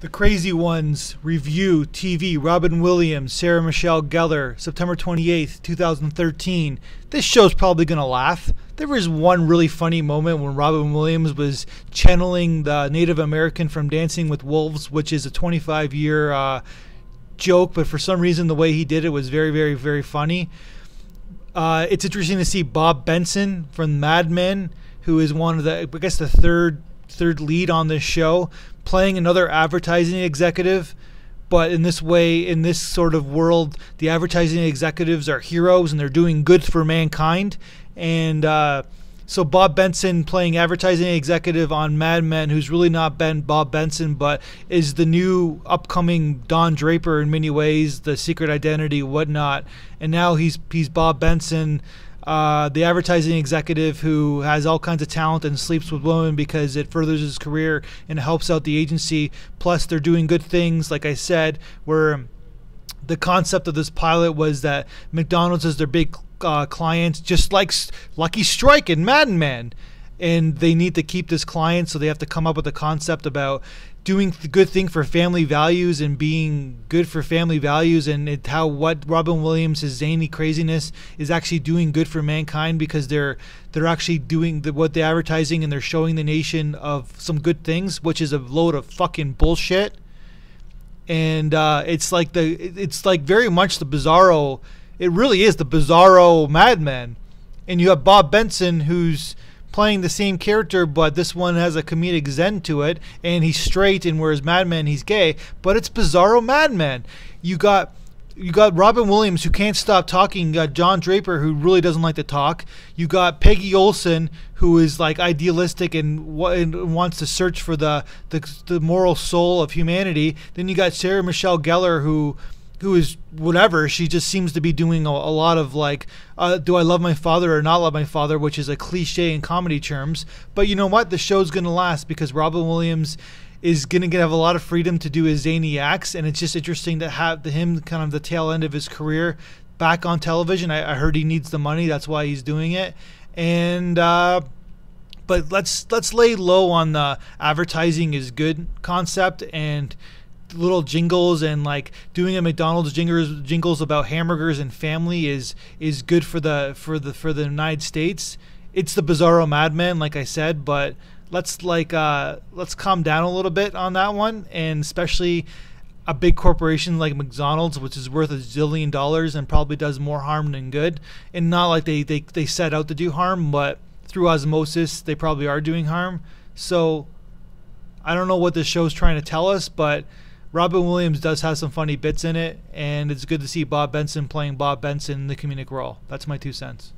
The Crazy Ones review TV. Robin Williams, Sarah Michelle Gellar, September 28th, 2013. This show's probably going to laugh. There was one really funny moment when Robin Williams was channeling the Native American from Dancing with Wolves, which is a 25 year uh, joke, but for some reason, the way he did it was very, very, very funny. Uh, it's interesting to see Bob Benson from Mad Men, who is one of the, I guess, the third third lead on this show, playing another advertising executive. But in this way, in this sort of world, the advertising executives are heroes and they're doing good for mankind. And uh, so Bob Benson playing advertising executive on Mad Men, who's really not Ben Bob Benson, but is the new upcoming Don Draper in many ways, the secret identity, whatnot. And now he's he's Bob Benson uh, the advertising executive who has all kinds of talent and sleeps with women because it furthers his career and helps out the agency. Plus, they're doing good things, like I said, where the concept of this pilot was that McDonald's is their big uh, client, just like Lucky Strike and Mad Men and they need to keep this client so they have to come up with a concept about doing the good thing for family values and being good for family values and it, how what Robin Williams' zany craziness is actually doing good for mankind because they're they're actually doing the, what they're advertising and they're showing the nation of some good things which is a load of fucking bullshit. And uh, it's like the it's like very much the bizarro it really is the bizarro Mad Men. And you have Bob Benson who's playing the same character, but this one has a comedic zen to it, and he's straight, and whereas Mad Men he's gay. But it's Bizarro Mad Men. You got you got Robin Williams who can't stop talking. You got Don Draper who really doesn't like to talk. You got Peggy Olson who is like idealistic and, and wants to search for the, the the moral soul of humanity. Then you got Sarah Michelle Gellar who who is whatever. She just seems to be doing a, a lot of like, uh, do I love my father or not love my father, which is a cliche in comedy terms. But you know what? The show's gonna last because Robin Williams is gonna have a lot of freedom to do his zany acts, and it's just interesting to have the, him kind of the tail end of his career back on television. I, I heard he needs the money, that's why he's doing it, and. Uh, but let's let's lay low on the advertising is good concept and little jingles and like doing a McDonald's jingles jingles about hamburgers and family is is good for the for the for the United States. It's the Bizarro Mad Men, like I said, but let's like uh, let's calm down a little bit on that one, and especially a big corporation like McDonald's, which is worth a zillion dollars and probably does more harm than good, and not like they they they set out to do harm, but through osmosis they probably are doing harm. So I don't know what this show's trying to tell us, but Robin Williams does have some funny bits in it, and it's good to see Bob Benson playing Bob Benson in the comedic role. That's my two cents.